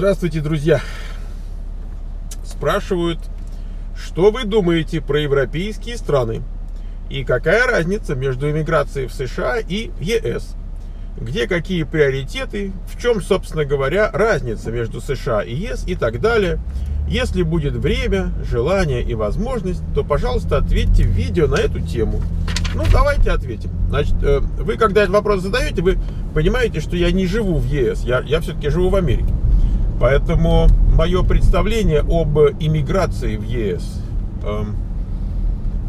Здравствуйте, друзья! Спрашивают, что вы думаете про европейские страны? И какая разница между иммиграцией в США и ЕС? Где какие приоритеты? В чем, собственно говоря, разница между США и ЕС и так далее? Если будет время, желание и возможность, то, пожалуйста, ответьте в видео на эту тему. Ну, давайте ответим. Значит, э, вы, когда этот вопрос задаете, вы понимаете, что я не живу в ЕС, я, я все-таки живу в Америке. Поэтому мое представление об иммиграции в ЕС, э,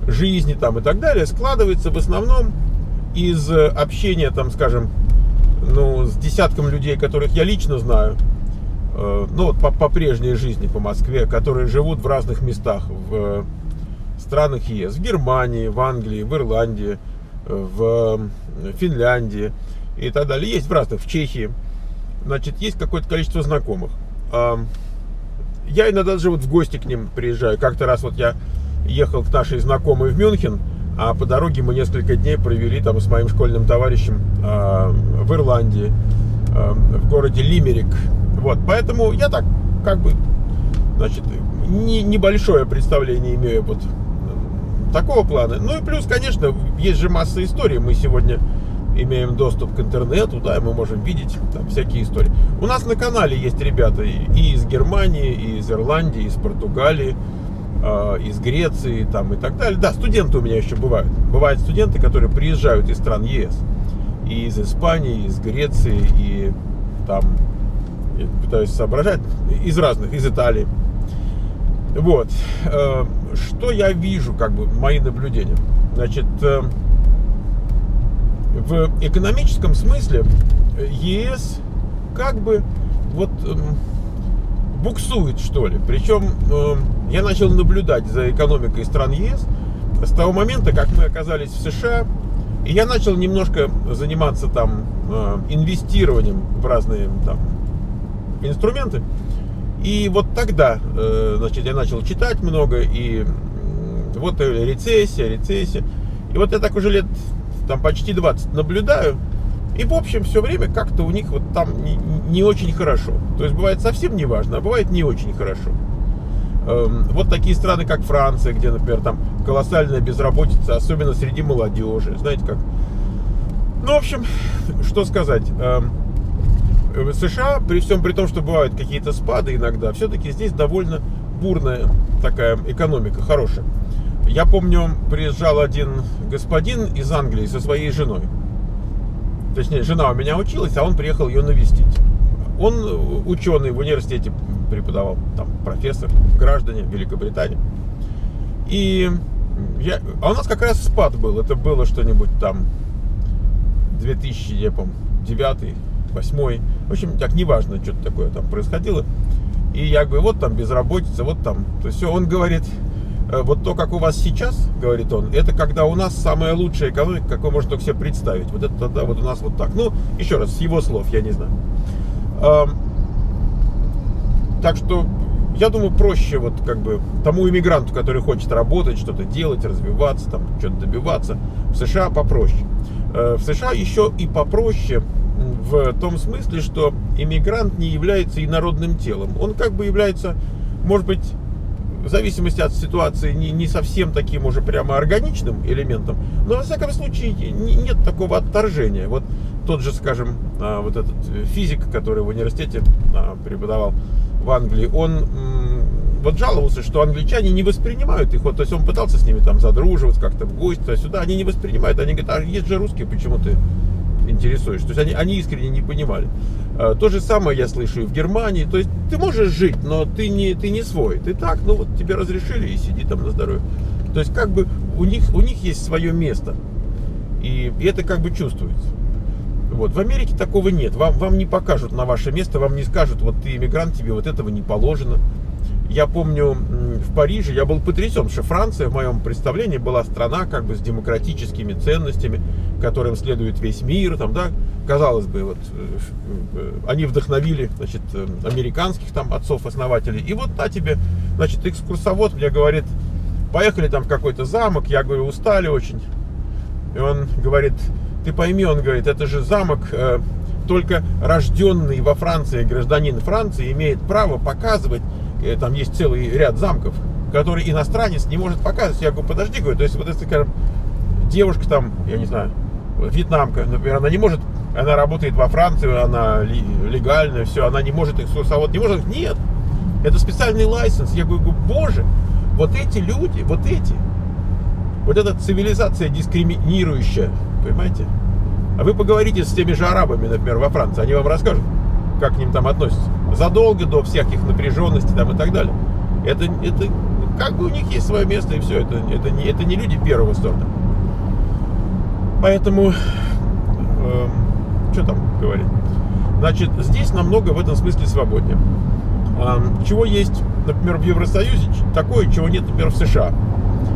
жизни там и так далее, складывается в основном из общения, там, скажем, ну, с десятком людей, которых я лично знаю, э, ну, вот по, по прежней жизни по Москве, которые живут в разных местах, в странах ЕС, в Германии, в Англии, в Ирландии, в Финляндии и так далее. Есть в разных, в Чехии. Значит, есть какое-то количество знакомых. Я иногда даже вот в гости к ним приезжаю. Как-то раз вот я ехал к нашей знакомой в Мюнхен, а по дороге мы несколько дней провели там с моим школьным товарищем в Ирландии, в городе Лимерик. Вот, поэтому я так как бы, значит, не, небольшое представление имею вот такого плана. Ну и плюс, конечно, есть же масса историй. Мы сегодня имеем доступ к интернету, да, и мы можем видеть там всякие истории. У нас на канале есть ребята и из Германии, и из Ирландии, и из Португалии, э, из Греции, там и так далее. Да, студенты у меня еще бывают. Бывают студенты, которые приезжают из стран ЕС. И из Испании, и из Греции, и там, я пытаюсь соображать, из разных, из Италии. Вот. Э, что я вижу, как бы, мои наблюдения? Значит, э, в экономическом смысле ЕС как бы вот эм, буксует, что ли. Причем э, я начал наблюдать за экономикой стран ЕС с того момента, как мы оказались в США, и я начал немножко заниматься там инвестированием в разные там инструменты. И вот тогда, э, значит, я начал читать много, и вот рецессия, рецессия. И вот я так уже лет там почти 20 наблюдаю, и в общем все время как-то у них вот там не, не очень хорошо. То есть бывает совсем не важно, а бывает не очень хорошо. Эм, вот такие страны, как Франция, где, например, там колоссальная безработица, особенно среди молодежи. Знаете как? Ну, в общем, что сказать. Эм, США, при всем при том, что бывают какие-то спады иногда, все-таки здесь довольно бурная такая экономика, хорошая. Я помню, приезжал один господин из Англии со своей женой. Точнее, жена у меня училась, а он приехал ее навестить. Он ученый в университете преподавал, там, профессор, граждане Великобритании. И я, а у нас как раз спад был, это было что-нибудь там 2000, я помню, 9 восьмой. В общем, так неважно, что-то такое там происходило. И я говорю, вот там безработица, вот там. То есть он говорит, «Э, вот то, как у вас сейчас, говорит он, это когда у нас самая лучшая экономика, какой можно только себе представить. Вот это тогда вот у нас вот так. Ну, еще раз, с его слов, я не знаю. Так что я думаю, проще вот как бы тому иммигранту, который хочет работать, что-то делать, развиваться, там что-то добиваться, в США попроще. Э, в США еще и попроще в том смысле, что иммигрант не является инородным телом. Он как бы является, может быть, в зависимости от ситуации, не, не совсем таким уже прямо органичным элементом, но, во всяком случае, не, нет такого отторжения. Вот тот же, скажем, а, вот этот физик, который в университете а, преподавал в Англии, он вот жаловался, что англичане не воспринимают их, вот, то есть он пытался с ними там задруживаться, как-то в гости, туда-сюда, они не воспринимают, они говорят, а есть же русские, почему ты интересуешь. То есть они, они искренне не понимали. А, то же самое я слышу и в Германии. То есть ты можешь жить, но ты не, ты не свой. Ты так, ну вот тебе разрешили и сиди там на здоровье. То есть как бы у них, у них есть свое место. И, и это как бы чувствуется. Вот. В Америке такого нет. Вам, вам не покажут на ваше место, вам не скажут, вот ты иммигрант, тебе вот этого не положено. Я помню, в Париже я был потрясен, что Франция в моем представлении была страна как бы с демократическими ценностями, которым следует весь мир, там, да, казалось бы, вот, э, э, они вдохновили, значит, э, американских там отцов-основателей, и вот на тебе, значит, экскурсовод мне говорит, поехали там в какой-то замок, я говорю, устали очень, и он говорит, ты пойми, он говорит, это же замок только рожденный во Франции гражданин Франции имеет право показывать, там есть целый ряд замков, который иностранец не может показывать. Я говорю, подожди, говорю, то есть вот если, скажем, девушка там, я не знаю, вьетнамка, например, она не может, она работает во Франции, она легальная, все, она не может экскурсовод, не может, нет, это специальный лайсенс. Я говорю, боже, вот эти люди, вот эти, вот эта цивилизация дискриминирующая, понимаете? А вы поговорите с теми же арабами, например, во Франции, они вам расскажут, как к ним там относятся. Задолго до всяких напряженностей там и так далее. Это, это как бы у них есть свое место и все. Это, это, не, это не люди первого сорта. Поэтому, э, что там говорить? Значит, здесь намного в этом смысле свободнее. Э, чего есть, например, в Евросоюзе, такое, чего нет, например, в США.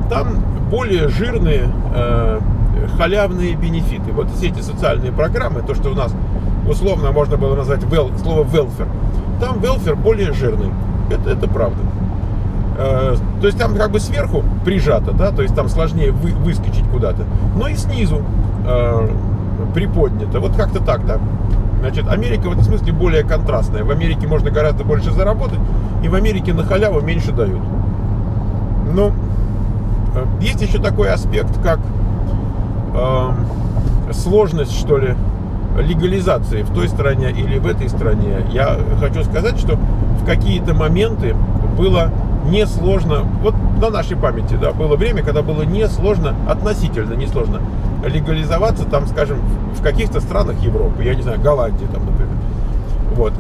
Там более жирные э, халявные бенефиты. Вот все эти социальные программы, то, что у нас условно можно было назвать well, слово welfare, там welfare более жирный. Это, это правда. Э, то есть там как бы сверху прижато, да, то есть там сложнее вы, выскочить куда-то, но и снизу э, приподнято. Вот как-то так, да. Значит, Америка в этом смысле более контрастная. В Америке можно гораздо больше заработать, и в Америке на халяву меньше дают. Но э, есть еще такой аспект, как э, сложность, что ли, легализации в той стране или в этой стране. Я хочу сказать, что в какие-то моменты было несложно, вот на нашей памяти, да, было время, когда было несложно, относительно несложно легализоваться, там, скажем, в каких-то странах Европы, я не знаю, Голландии, там, например. Вот.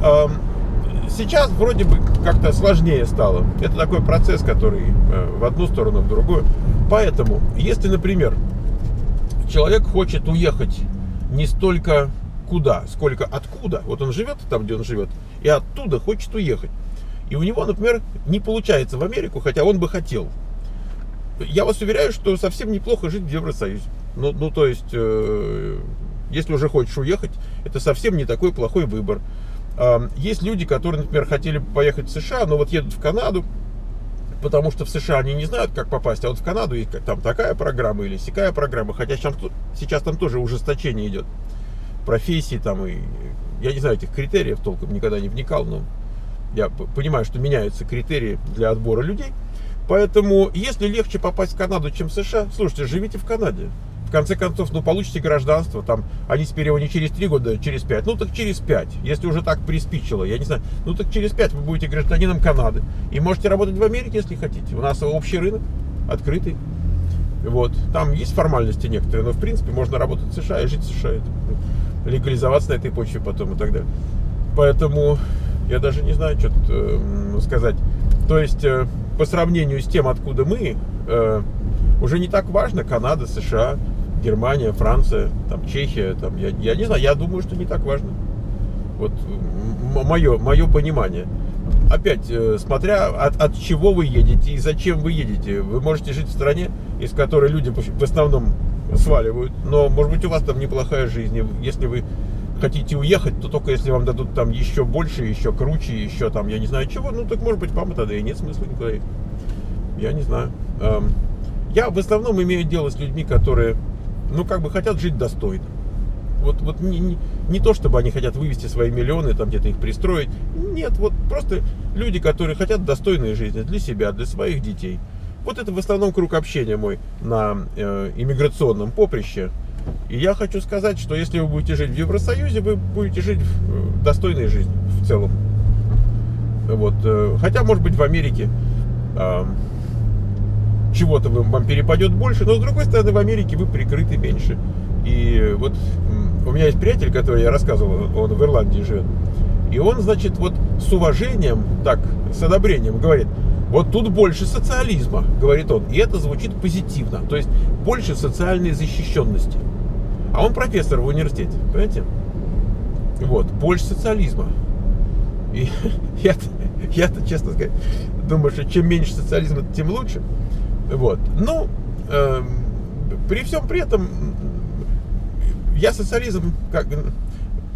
Сейчас вроде бы как-то сложнее стало. Это такой процесс, который э, в одну сторону, в другую. Поэтому, если, например, человек хочет уехать не столько куда, сколько откуда, вот он живет там, где он живет, и оттуда хочет уехать и у него, например, не получается в Америку, хотя он бы хотел. Я вас уверяю, что совсем неплохо жить в Евросоюзе. Ну, ну то есть, э, если уже хочешь уехать, это совсем не такой плохой выбор. Э, есть люди, которые, например, хотели поехать в США, но вот едут в Канаду, потому что в США они не знают, как попасть, а вот в Канаду есть там такая программа или сякая программа, хотя сейчас, сейчас там тоже ужесточение идет профессии там и я не знаю этих критериев толком никогда не вникал, но я понимаю, что меняются критерии для отбора людей. Поэтому, если легче попасть в Канаду, чем в США, слушайте, живите в Канаде. В конце концов, ну, получите гражданство, там, они теперь его не через 3 года, а через 5. Ну, так через 5, если уже так приспичило, я не знаю. Ну, так через 5 вы будете гражданином Канады. И можете работать в Америке, если хотите. У нас общий рынок, открытый. Вот. Там есть формальности некоторые, но, в принципе, можно работать в США и жить в США. Легализоваться на этой почве потом и так далее. Поэтому я даже не знаю, что тут э, сказать. То есть, э, по сравнению с тем, откуда мы, э, уже не так важно Канада, США, Германия, Франция, там, Чехия, там, я, я не знаю, я думаю, что не так важно. Вот мое, мое понимание. Опять, э, смотря от, от чего вы едете и зачем вы едете. Вы можете жить в стране, из которой люди в основном сваливают, но, может быть, у вас там неплохая жизнь. Если вы хотите уехать, то только если вам дадут там еще больше, еще круче, еще там, я не знаю чего, ну так может быть вам тогда и нет смысла никуда. Я не знаю. Эм, я в основном имею дело с людьми, которые, ну как бы хотят жить достойно. Вот, вот не, не, не то, чтобы они хотят вывести свои миллионы, там где-то их пристроить. Нет, вот просто люди, которые хотят достойной жизни для себя, для своих детей. Вот это в основном круг общения мой на э, иммиграционном поприще. И я хочу сказать, что если вы будете жить в Евросоюзе, вы будете жить в достойной жизни в целом. Вот. Э, хотя, может быть, в Америке э, чего-то вам перепадет больше, но с другой стороны, в Америке вы прикрыты меньше. И вот у меня есть приятель, который я рассказывал, он в Ирландии живет. И он, значит, вот с уважением, так, с одобрением говорит, вот тут больше социализма, говорит он. И это звучит позитивно. То есть больше социальной защищенности. А он профессор в университете, понимаете? Вот, больше социализма. И я-то, я-то, честно сказать, думаю, что чем меньше социализма, тем лучше. Вот. Ну, э, при всем при этом, я социализм, как,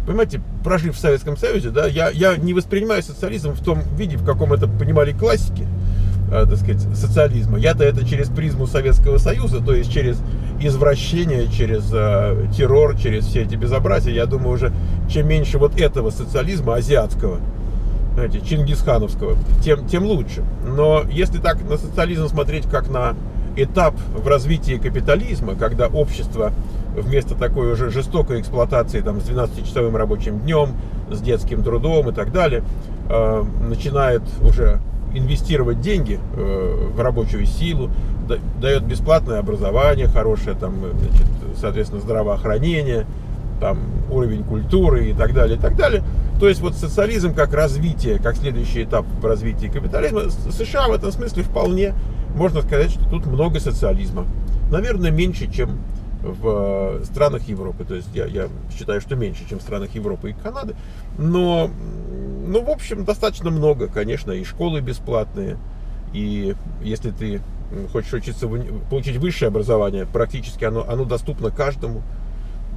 понимаете, прожив в Советском Союзе, да, я, я не воспринимаю социализм в том виде, в каком это понимали классики, так сказать, социализма. Я-то это через призму Советского Союза, то есть через извращение, через э, террор, через все эти безобразия. Я думаю, уже чем меньше вот этого социализма азиатского, знаете, чингисхановского, тем, тем лучше. Но если так на социализм смотреть как на этап в развитии капитализма, когда общество вместо такой уже жестокой эксплуатации там, с 12-часовым рабочим днем, с детским трудом и так далее, э, начинает уже инвестировать деньги э, в рабочую силу, дает бесплатное образование хорошее, там, значит, соответственно, здравоохранение, там, уровень культуры и так далее, и так далее. То есть вот социализм как развитие, как следующий этап в развитии капитализма, США в этом смысле вполне можно сказать, что тут много социализма. Наверное, меньше, чем в странах Европы. То есть я, я считаю, что меньше, чем в странах Европы и Канады. Но, ну, в общем, достаточно много, конечно, и школы бесплатные. И если ты хочешь учиться, получить высшее образование, практически оно, оно доступно каждому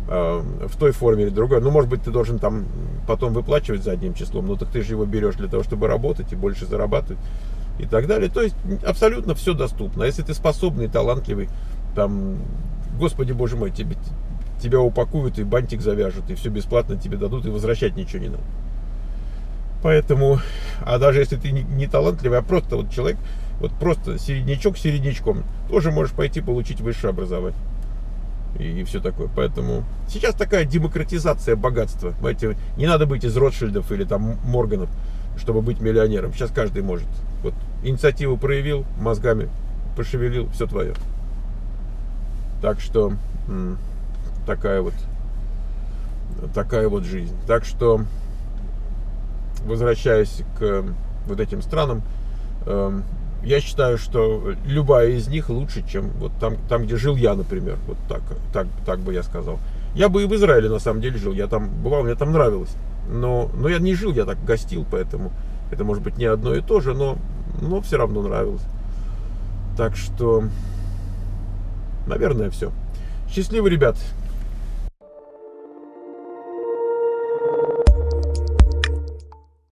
э, в той форме или другой. Ну, может быть, ты должен там потом выплачивать задним числом, но так ты же его берешь для того, чтобы работать и больше зарабатывать и так далее. То есть абсолютно все доступно. А если ты способный, талантливый, там Господи Боже мой, тебе, тебя упакуют и бантик завяжут, и все бесплатно тебе дадут, и возвращать ничего не надо. Поэтому, а даже если ты не, талантливый, а просто вот человек, вот просто середнячок середнячком, тоже можешь пойти получить высшее образование. И, и все такое. Поэтому сейчас такая демократизация богатства. Понимаете, не надо быть из Ротшильдов или там Морганов, чтобы быть миллионером. Сейчас каждый может. Вот инициативу проявил, мозгами пошевелил, все твое. Так что такая вот такая вот жизнь. Так что возвращаясь к вот этим странам, эм, я считаю, что любая из них лучше, чем вот там, там где жил я, например. Вот так, так, так бы я сказал. Я бы и в Израиле на самом деле жил. Я там бывал, мне там нравилось. Но, но я не жил, я так гостил, поэтому это может быть не одно и то же, но, но все равно нравилось. Так что Наверное, все. Счастливо, ребят.